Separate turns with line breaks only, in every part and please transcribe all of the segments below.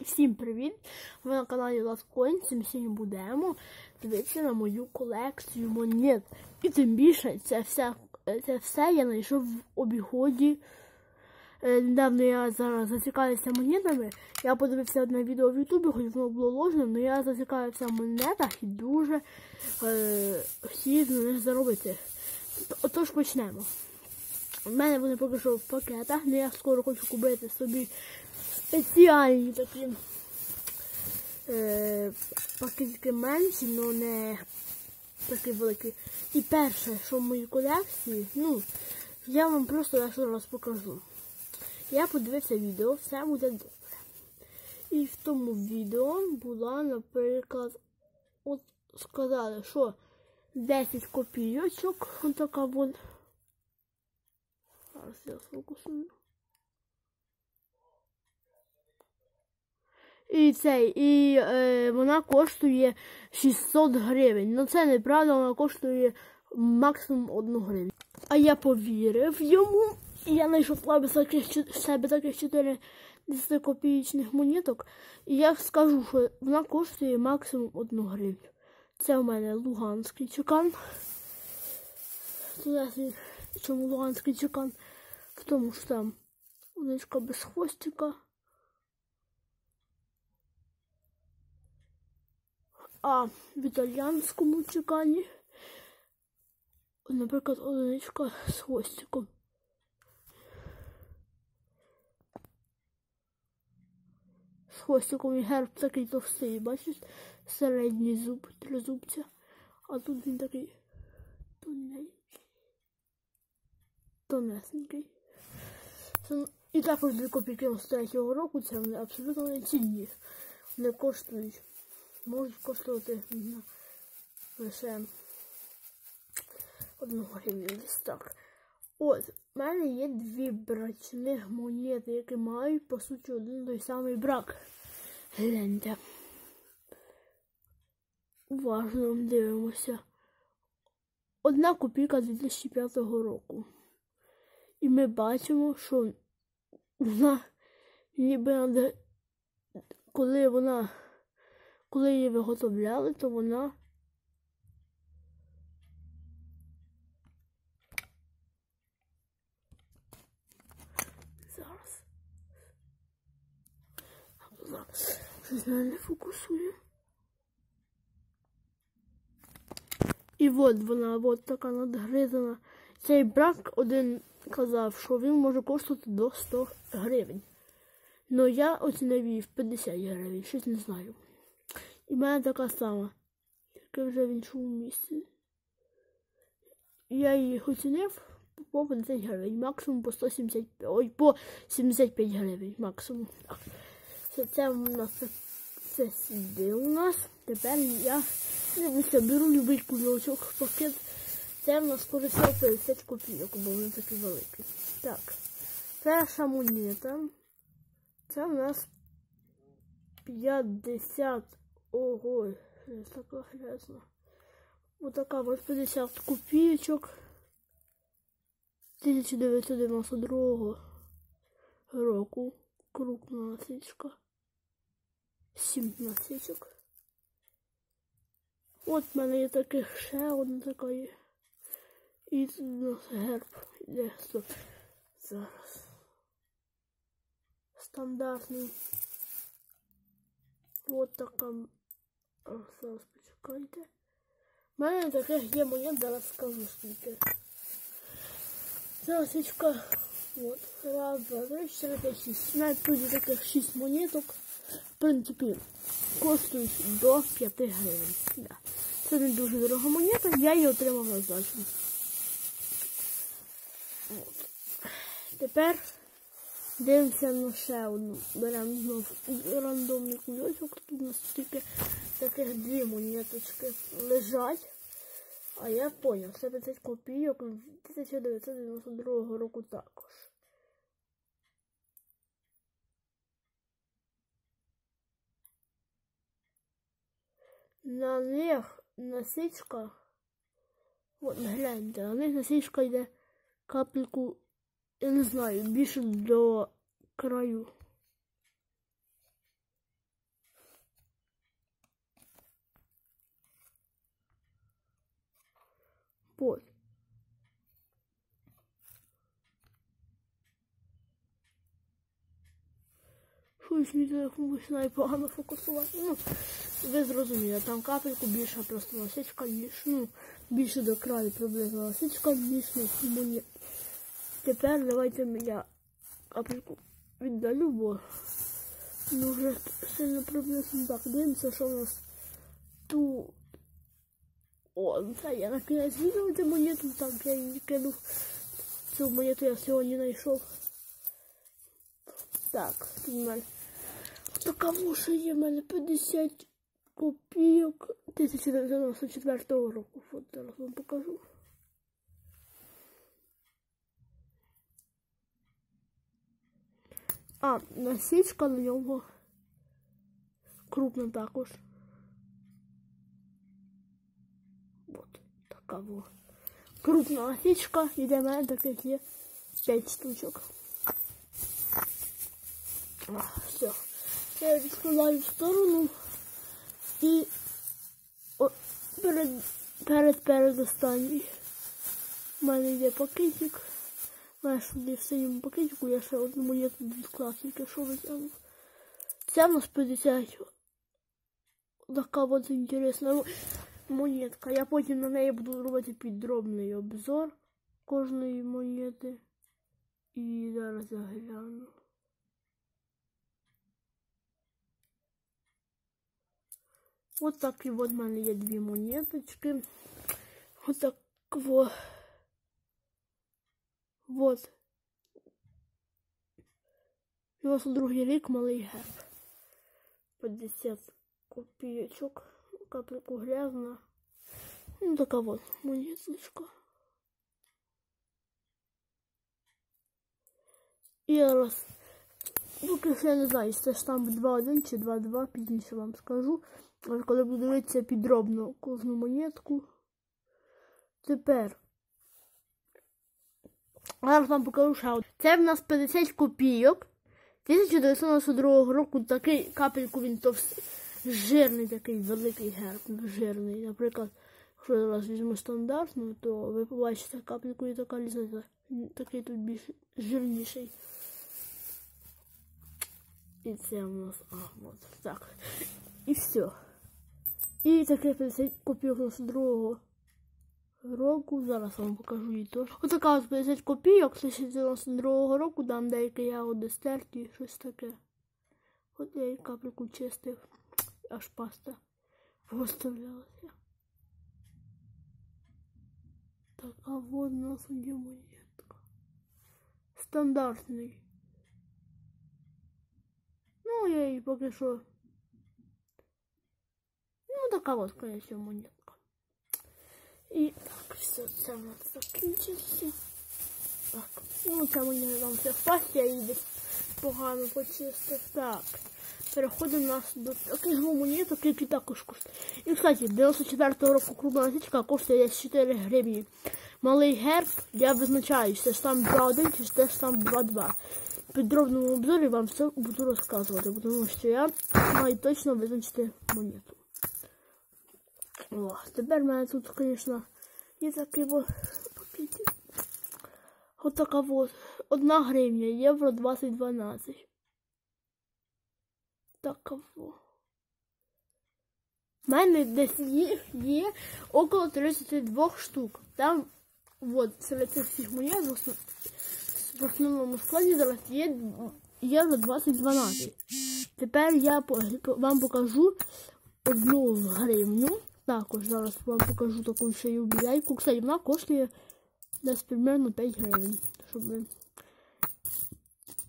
Всім привіт! Ви на каналі Ласкоінці. Ми сьогодні будемо дивитися на мою колекцію монет. І тим більше це все, я знайшов в обіході. Е, Недавно я зараз зацікавився монетами. Я подивився одне відео в Ютубі, хоч воно було ложним, але я зацікавився в монетах і дуже е, хотів на них заробити. Отож почнемо. У мене вони поки що в пакетах, але я скоро хочу купити собі спеціальні такі е, пакетики менші, але не такі великі. І перше, що в моїй колекції, ну, я вам просто дещо раз покажу. Я подивився відео, все буде добре. І в тому відео була, наприклад, от сказали, що 10 копійочок, ось така вон. Зараз я сфокусую. І цей, і е, вона коштує 600 гривень. Ну це неправда, вона коштує максимум 1 гривню. А я повірив йому, і я знайшов в себе таких 4 10-копійочних монеток. І я скажу, що вона коштує максимум 1 гривню. Це у мене Луганський чекан. Чому Луганський чекан? В тому що там удочка без хвостика. А в італіянському чекані, наприклад, одиничка з хвостиком. З хвостиком і герб такий товстий, бачиш? Середній зуб тризубця. А тут він такий тоненький. Тонесенький. І також дві копійки з третього року, це вони абсолютно не цінні. Вони коштують можуть коштувати лише гривню десь так. От, в мене є дві брачних монети, які мають, по суті, один той самий брак. Гляньте. Уважно дивимося. Одна копійка 2005 року. І ми бачимо, що вона ніби коли вона коли її виготовляли, то вона зараз. Зараз. Щось не фокусує. І от вона от така надгризана. Цей брак один казав, що він може коштувати до 100 гривень. Ну я оцінив 50 гривень, щось не знаю. І мене така сама, яка вже в іншому місці. Я її оцінив по 50 гривень, максимум по 175, ой, по 75 гривень, максимум. Так. Це, це у нас це сюди у нас. Тепер я дивлюся, беру любий кульочок, пакет. Це в нас скоро 50 копійок, бо вони такі великі. Так. Перша монета. Це у нас 50 Ого, така грязна. Вот така вот 50 копійочок. 1992 року. Крупна насічка. 7 насічок. От в мене є таких ще одна така є. І тут герб іде зараз. Стандартний. Вот така Зараз почекайте. У мене таких є монет, зараз скажу скільки. Це свічка. От. Раз, два, три, чотири, п'ять, шість. Навіть тут таких шість монеток. В принципі, коштують до 5 гривень. Да. Це не дуже дорога монета, я її отримав на здачу. От. Тепер дивимося на ще одну. Беремо знову рандомний кульочок. Тут у нас тільки таких дві монеточки лежать. А я поняв, це 50 копійок 1992 року також. На них насичка, от гляньте, на них насичка йде капельку, я не знаю, більше до краю. Вот. Щось мій телефон починає погано фокусувати. Ну, ви зрозуміли, там капельку більше просто лосичка ніж, ну, більше до краю приблизно лосичка ніж на ну, комуні. Тепер давайте я капельку віддалю, бо ну, вже сильно приблизно так. Дивимося, що у нас тут. О, ну це я на кінець відео де монету, так я її кинув. Цю монету я сьогодні знайшов. Так, тут в мене така вуша є в мене 50 копійок 1994 року. От зараз вам покажу. А, насічка на нього крупна також. От така во. Крупна насічка і для мене таких є 5 штучок. А, все. Я відкладаю в сторону і о, перед перед перед останній. У мене йде пакетик. Знаєш, в синьому пакетику я ще одну монету від класника, що витягнув. Це в нас 50. Така от інтересна монетка. Я потім на неї буду робити підробний обзор кожної монети. І зараз я гляну. Ось такі от в мене є дві монеточки. Ось так во. Вот. 92 рік малий герб. 50 копійочок. Капельку грязна. Ну така вот монеточка. І раз. Поки що я не знаю, це ж там 2-1 чи 2-2, пізніше вам скажу. Але коли буду дивитися підробно кожну монетку. Тепер. Зараз вам покажу ще. Це в нас 50 копійок. 1992 року такий капельку він товст... жирний такий великий герб. Жирний. Наприклад, якщо я зараз візьму стандартну, то ви побачите капельку і така різниця. Такий тут більш жирніший. І це у нас... А, от так. І все. І таке 50 копійок з другого року. Зараз вам покажу її теж. Отака от 50 копійок з 92 року, там деякі ягоди стерті, щось таке. От я її капельку чистив, аж паста поставлялася. Така вот у нас є монетка. Стандартний. Ну, я її поки що Ну, така от, конечно, монетка. І так, все, це в нас закінчиться. Так, ну це мені там все впасть, я її десь погано почистив. Так. Переходимо нас до таких монеток, які також коштують. І, кстати, 94-го року крупна насічка коштує 4 гривні. Малий герб, я визначаю, це ж там 2-1 чи це ж там 2-2. В підробному обзорі вам все буду розказувати, тому що я маю точно визначити монету. О, тепер в мене тут, звісно, є такий вот пакетик. Ось така вот. Одна гривня, євро 2012. Така вот. У мене десь є, є около 32 штук. Там, от, серед цих всіх монет в основному складі зараз є євро 2012. Тепер я вам покажу одну гривню. Також зараз вам покажу таку ще юбіляйку. Кстати, вона коштує десь примерно 5 гривень. Щоб ви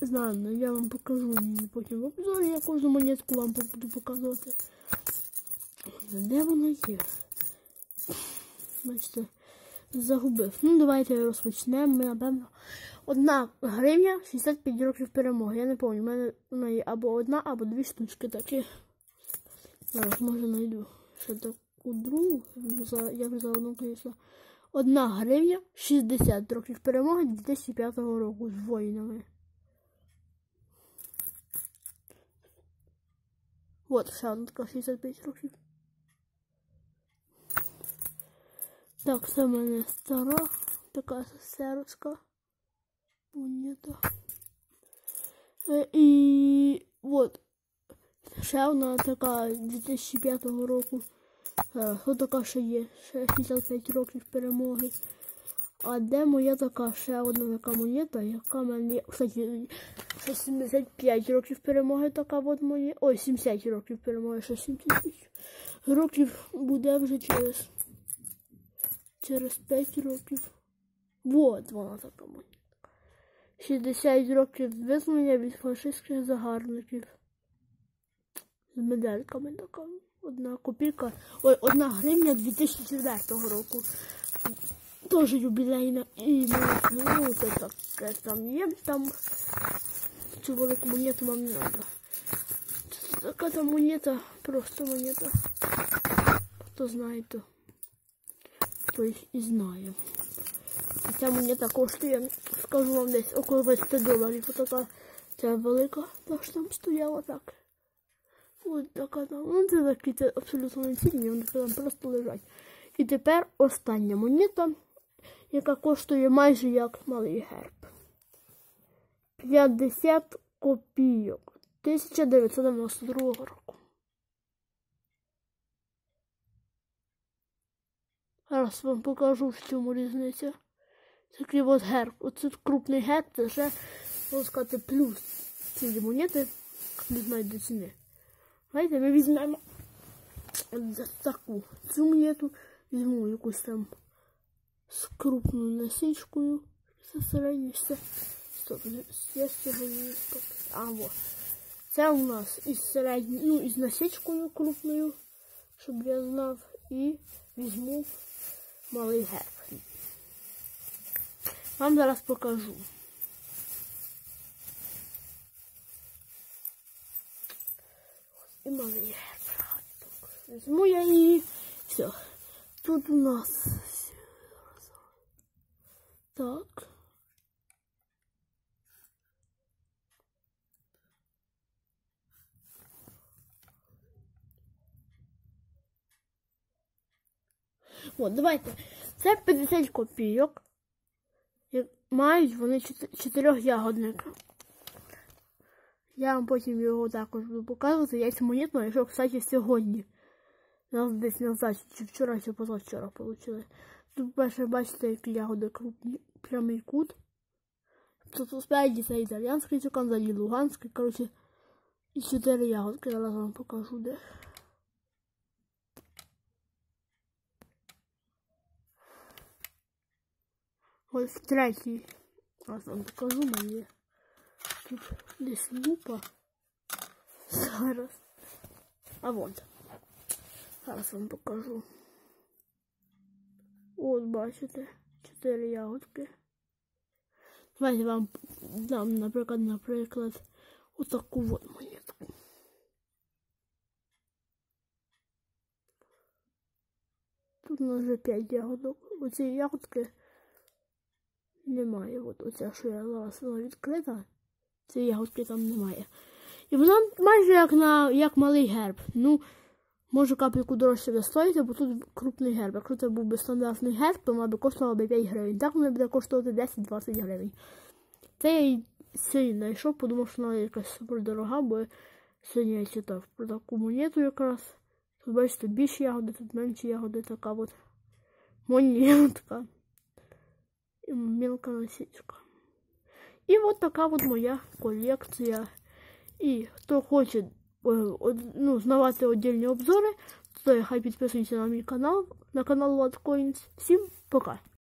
знали, ну, я вам покажу її потім в обзорі, я кожну монетку вам буду показувати. Де вона є? Бачите, загубив. Ну, давайте розпочнемо. Ми, напевно, одна гривня 65 років перемоги. Я не пам'ятаю, в мене в неї або одна, або дві штучки такі. Зараз може знайду ще так у другу, я вже заодно, звісно, одна гривня 60 років перемоги 2005 року з воїнами. От, ще одна така 65 років. Так, це в мене стара, така серовська монета. Е, І от, ще одна така 2005 року. Зараз, така ще є, ще 65 років перемоги. А де моя така ще одна така монета, яка мені, кстати, 75 років перемоги така от моя. Ой, 70 років перемоги, ще 70 років буде вже через через 5 років. Вот вона така монета. 60 років визволення від фашистських загарбників. З медальками така. Одна копійка. Ой, одна гривня 2004 року. Теж юбілейна. І ну, це таке там є. Там цю велику монету вам не треба. Така там монета, просто монета. Хто знає, то той і знає. Ця монета коштує, скажу вам десь около 20 доларів. Отака ця велика, та ж там стояла так. Ось така. Ну це такі це абсолютно не цінні, вони там просто лежать. І тепер остання монета, яка коштує майже як малий герб. 50 копійок 1992 року. Зараз вам покажу, в чому різниця. Такий от герб. Оце крупний герб, це ще, можна сказати, плюс цієї монети, не знаю ціни. Знаєте, ми візьмемо таку цю монету, візьму якусь там з крупною насічкою. Це середньо, все. Стоп, я з. А, вот. Це у нас із середньою, ну, із насічкою крупною, щоб я знав. І візьму малий герб. Вам зараз покажу. І малий герб. Візьму я її. Все. Тут у нас. Так. От, давайте. Це 50 копійок. Мають вони 4 ягодника. Я вам потім його також буду показувати. Я цю монету знайшов, кстати, сьогодні. Нас десь назад, чи вчора, чи позавчора отримали. Тут перше, бачите, які ягоди крупні, прямий кут. Тут спереді це італіянський цукан, далі луганський, коротше, і 4 ягодки. Зараз вам покажу де. Ось третій. Зараз вам покажу мені. Тут десь лупа. Зараз. А вот. Зараз вам покажу. От, бачите, чотири ягодки. Давайте вам дам, наприклад, наприклад, отаку от монетку. Тут у нас вже 5 ягодок. Оці ягодки немає. От оця, що я зараз вона відкрита. Цієї ягодки там немає. І вона майже як на як малий герб. Ну, може капельку дорожче буде стоїти, бо тут крупний герб. Якщо це був би стандартний герб, то вона б коштувала б 5 гривень. Так вона буде коштувати 10-20 гривень. Це я сьогодні знайшов, подумав, що вона якась супер дорога, бо сьогодні я читав про таку монету якраз. Тут бачите, більші ягоди, тут менші ягоди, така от монетка. І мілка насічка. І от така от моя колекція. І хто хоче ну, знавати отдельні обзори, то хай підписуйтесь на мій канал, на канал Латкоинс. Всім пока!